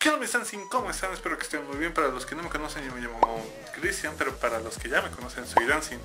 ¿Qué onda mis Dancing? ¿Cómo están? Espero que estén muy bien. Para los que no me conocen, yo me llamo Cristian, pero para los que ya me conocen, soy Dancing.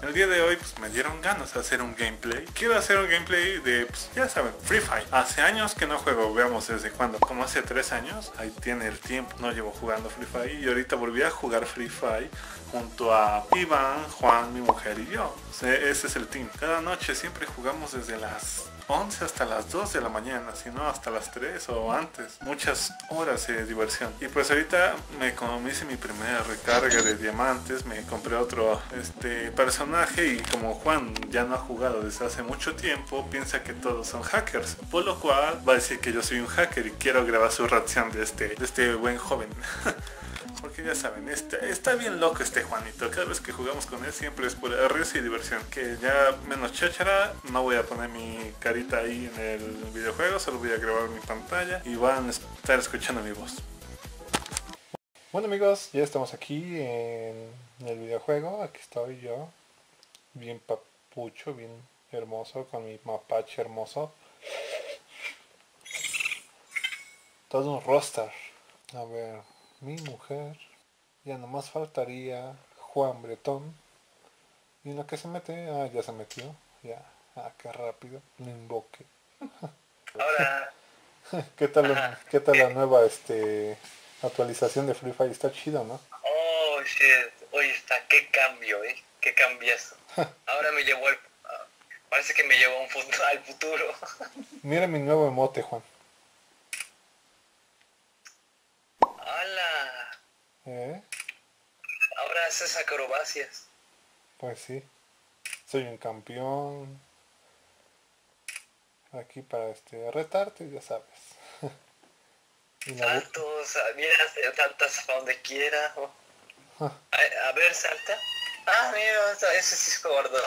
El día de hoy, pues me dieron ganas de hacer un gameplay. Quiero hacer un gameplay de, pues ya saben, Free Fire. Hace años que no juego, veamos desde cuándo. Como hace tres años, ahí tiene el tiempo. No llevo jugando Free Fire y ahorita volví a jugar Free Fire junto a Iván, Juan, mi mujer y yo. Ese es el team. Cada noche siempre jugamos desde las 11 hasta las 2 de la mañana, si no hasta las 3 o antes. Muchas horas de diversión. Y pues ahorita me, como hice mi primera recarga de diamantes, me compré otro este personaje y como Juan ya no ha jugado desde hace mucho tiempo, piensa que todos son hackers. Por lo cual va a decir que yo soy un hacker y quiero grabar su reacción de este, de este buen joven. Porque ya saben, está, está bien loco este Juanito. Cada vez que jugamos con él siempre es por risa y diversión. Que ya menos cháchara, no voy a poner mi carita ahí en el videojuego, solo voy a grabar mi pantalla y van a estar escuchando mi voz. Bueno amigos, ya estamos aquí en el videojuego. Aquí estoy yo. Bien papucho, bien hermoso, con mi mapache hermoso. Todo un roster. A ver, mi mujer. Ya nomás faltaría Juan Bretón. Y en lo que se mete, ah, ya se metió. Ya, ah, qué rápido. Lo invoque. Ahora. ¿Qué tal, la, ¿Qué tal la nueva este actualización de Free Fire? Está chido, ¿no? Oh, shit. Oye, está, qué cambio, ¿eh? Qué cambiazo. Ahora me llevó al... Parece que me llevó un futuro, al futuro. Mira mi nuevo emote, Juan. ¿Eh? Ahora haces acrobacias. Pues sí. Soy un campeón. Aquí para este retarte, ya sabes. Saltos, mira, saltas a donde quiera. a, a, ver, salta. Ah, mira, ese sí es gordo.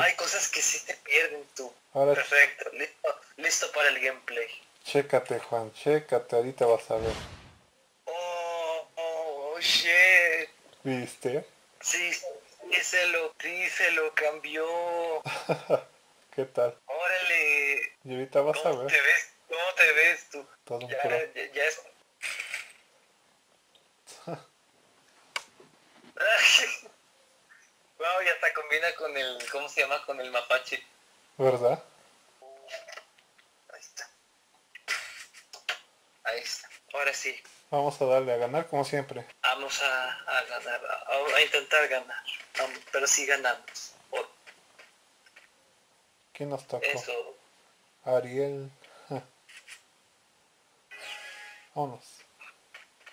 Hay cosas que sí te pierden tú. Ahora, Perfecto, listo, listo para el gameplay. Chécate, Juan, chécate, ahorita vas a ver. ¿Viste? Sí, sí se lo, sí se lo cambió. ¿Qué tal? Órale. Y ahorita vas a ¿Cómo ver. te ves? ¿Cómo te ves tú? Todo un Ya, ya, ya es... wow, ya hasta combina con el, ¿cómo se llama? Con el mapache. ¿Verdad? Ahí está. Ahí está. Ahora sí. Vamos a darle a ganar como siempre. Vamos a, a ganar, a, a intentar ganar. Vamos, pero sí ganamos. ¿Quién nos tocó? eso. Ariel. Vámonos.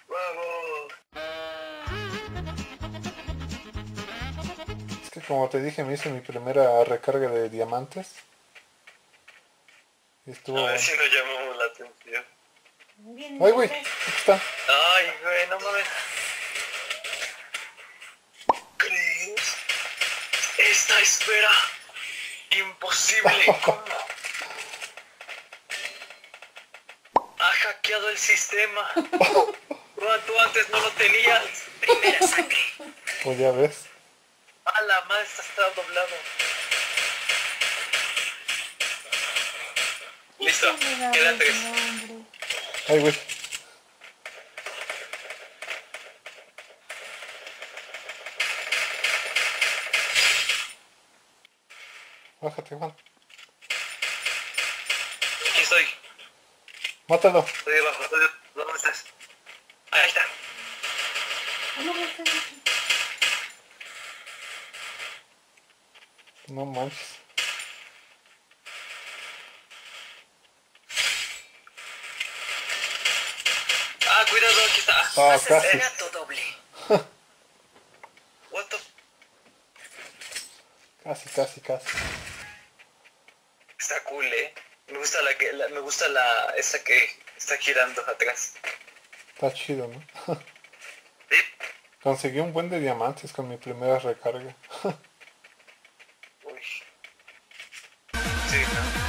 ¡Vamos! Es que como te dije, me hice mi primera recarga de diamantes. Y estuvo... A ver si nos llamamos la atención. ¡Ay, güey! Está. Ay, güey, no mames. Esta espera. Imposible. ¿Cómo? Ha hackeado el sistema. Tú antes no lo tenías. Primera sangre. Pues ya ves. A la madre está doblado. Listo. Quedan tres. ¡Ay, güey! Bájate, Juan. Aquí estoy. Mátalo. Estoy de- ¿Dónde estás? Ahí está. No manches. Ah, cuidado, aquí está. Ah, Haces casi. gato doble. What the... Casi, casi, casi. Está cool, eh. Me gusta la que, la- me gusta la, esa que está girando atrás. Está chido, ¿no? Sí. Conseguí un buen de diamantes con mi primera recarga. Uy. Sí, ¿no?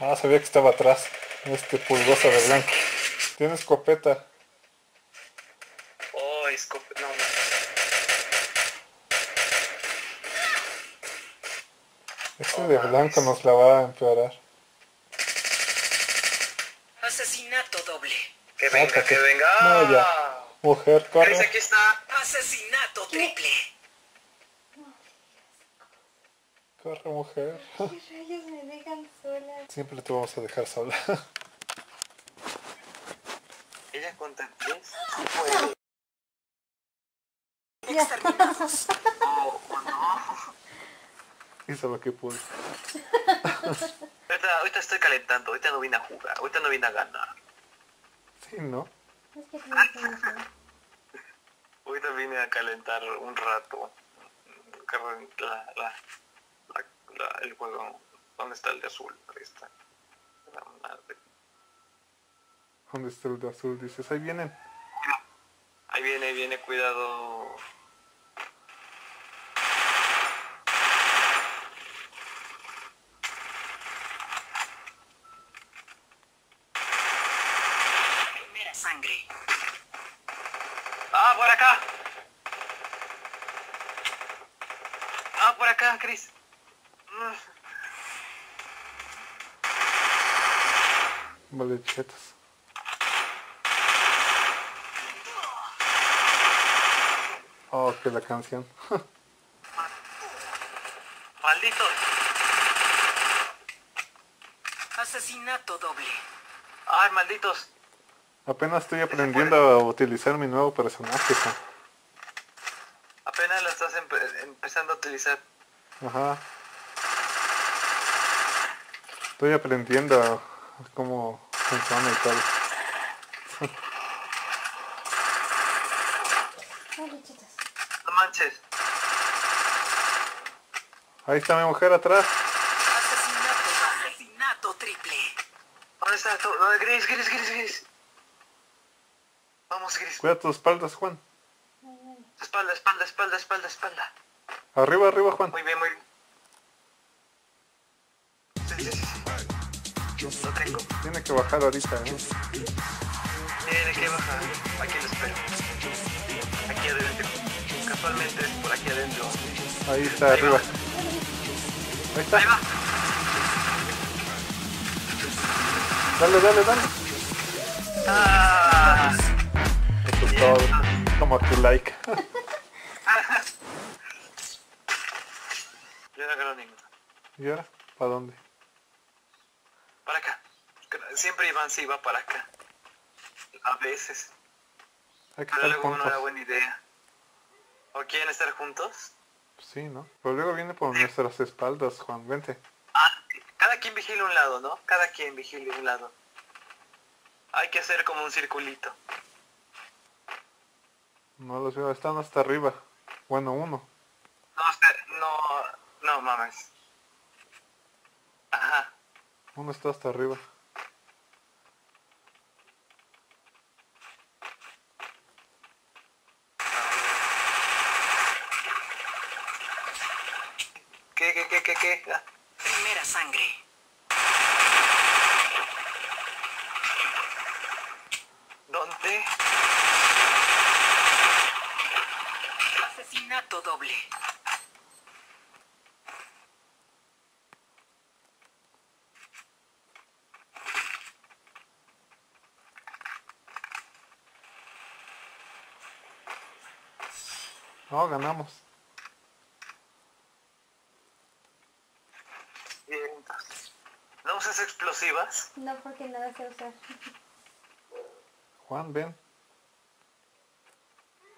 Ah, sabía que estaba atrás. Este pulgoso de blanco. Tiene escopeta. Oh, escope... No, no. Este de blanco nos la va a empeorar. Asesinato doble. Que venga, que venga. No, ya. Mujer, corre. aquí está. Asesinato triple. Corre, mujer. ¿Qué rayos me dejan sola? Siempre te vamos a dejar sola. Ella contra tres. Exterminados. Oh, oh, no. Hizo lo que pudo. Ahorita, ahorita estoy calentando. Ahorita no vine a jugar. Ahorita no vine a ganar. Sí, ¿no? Es que. Ahorita vine a calentar un rato. La, la, la, la- el juego. ¿Dónde está el de azul? Ahí está. La madre. ¿Dónde está el de azul? Dices, ahí vienen. Ahí viene, ahí viene, cuidado. Primera sangre. ¡Ah, por acá! ¡Ah, por acá, Chris! Mm. Vale, chetas. Oh, que la canción. ¡Maldito! Asesinato doble. ¡Ay, malditos! Apenas estoy aprendiendo a utilizar mi nuevo personaje. Apenas lo estás empe- empezando a utilizar. Ajá. Estoy aprendiendo cómo funciona y todo. Bichitos. No manches. Ahí está mi mujer atrás. Asesinato. Asesinato triple. ¿Dónde está? ¿Dónde? Gris, Gris, Gris, Gris. Vamos, Gris. Cuida tus espaldas, Juan. Espalda, espalda, espalda, espalda, espalda. Arriba, arriba, Juan. Muy bien, muy bien. Sí, sí, sí. Lo tengo. Tiene que bajar ahorita, ¿eh? Tiene que bajar. Aquí lo espero. Aquí adentro. Casualmente es por aquí adentro. Ahí está, Ahí arriba. va. Ahí Ahí está. va. Dale, dale, dale. Ah. Todo. Como tu like. Yo no agarro ninguno. ¿Y ahora? ¿Para dónde? Para acá. Siempre Iván se iba para acá. A veces. Pero luego no era juntos. buena idea. ¿O quieren estar juntos? Sí, ¿no? Pero luego viene por nuestras espaldas, Juan. Vente. Ah, cada quien vigila un lado, ¿no? Cada quien vigila un lado. Hay que hacer como un circulito. No los veo. Están hasta arriba. Bueno, uno. No, no, no mames. Ajá. Uno está hasta arriba. ¿Qué, qué, qué, qué, qué? Ah, Primera sangre. ¿Dónde? Doble. No, ganamos. Bien. ¿No usas explosivas? No, porque no las sé usar. Juan, ven.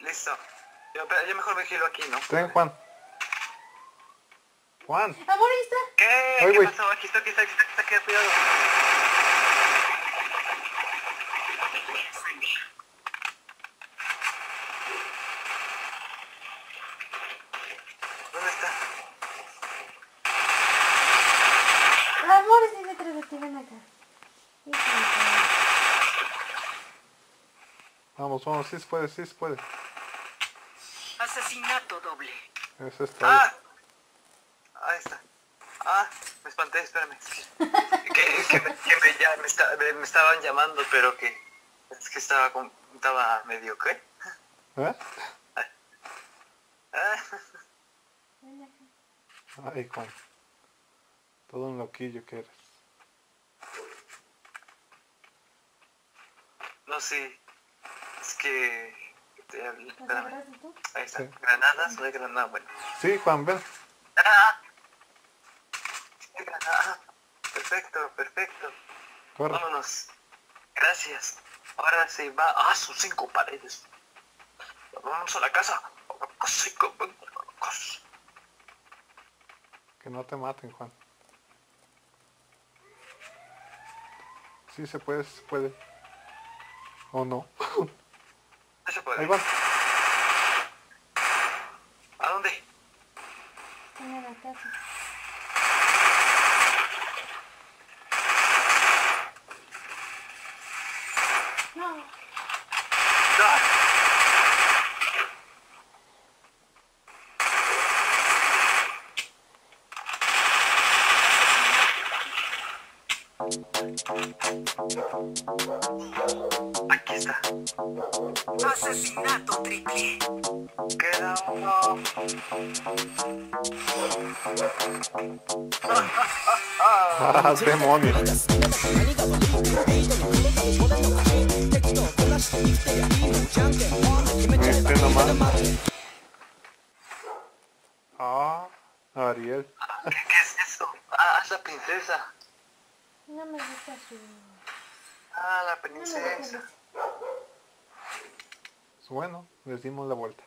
Listo. Yo, pero yo mejor vigilo aquí, ¿no? Ven, Juan. Juan. Amor, ahí está. ¿Qué? Ay, ¿Qué pasó? Aquí está, aquí está, aquí está, aquí está, queda cuidado. ¿Dónde está? Amor, estoy detrás de ti, ven acá. Vamos, vamos. Sí se puede, sí se puede. Asesinato doble. Eso es todo. ¡Ah! Ahí está. Ah, me espanté, espérame. que, que, me- que me, ya, me, esta- me- me estaban llamando, pero que es que estaba, con, estaba medio, ¿qué? ¿Eh? Ah. Ay, Juan. Todo un loquillo que eres. No sé. Es que. Te- ¿Los Espérame. Ahí está. Sí. Granadas, no hay granada. Bueno. Sí, Juan, ven. ¡Ah! Granada. Perfecto, perfecto. Corre. Vámonos. Gracias. Ahora se va. Ah, sus cinco paredes. Vamos a la casa. A a. Que no te maten, Juan. Sí, se puede, se puede. O. No se puede. Ahí. ¿A dónde? En la casa. No, ¡Ah! Asesinato triple. Queda uno. ¡Ah, demonios! Este nomás. Ah, Ariel. ¿Qué, qué es eso? Ah, es la princesa. no me gusta su... Ah, la No princesa. su- Bueno, les dimos la vuelta.